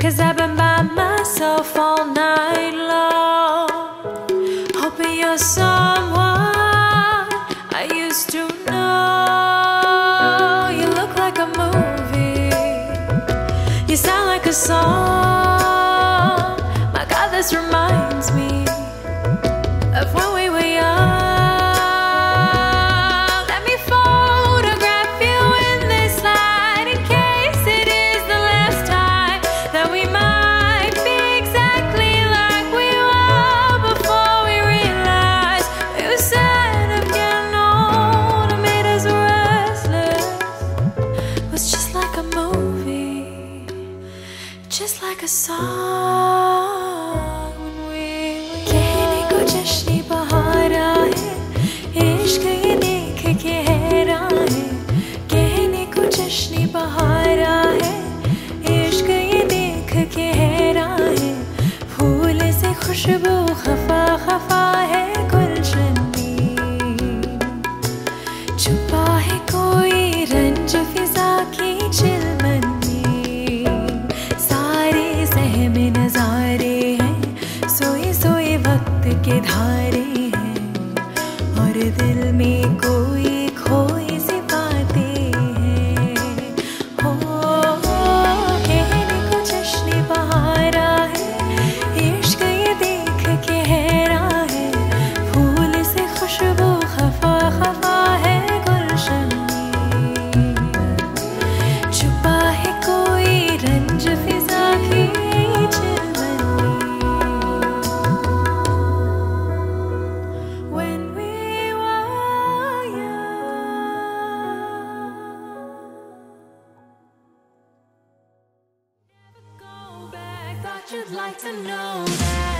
Cause I've been by myself all night long, hoping you're someone I used to know. You look like a movie, you sound like a song. My God, this reminds me just like a song. कहने को जश्न बहारा है, इश्क ये देख के हैरान है। कहने को जश्न बहारा है, इश्क ये देख के हैरान है। फूल से खुशबू खफा खफा है गुलशन में छुपा है कोई रंज फिजा के धारे हैं और दिल में कोई खोई you'd like to know that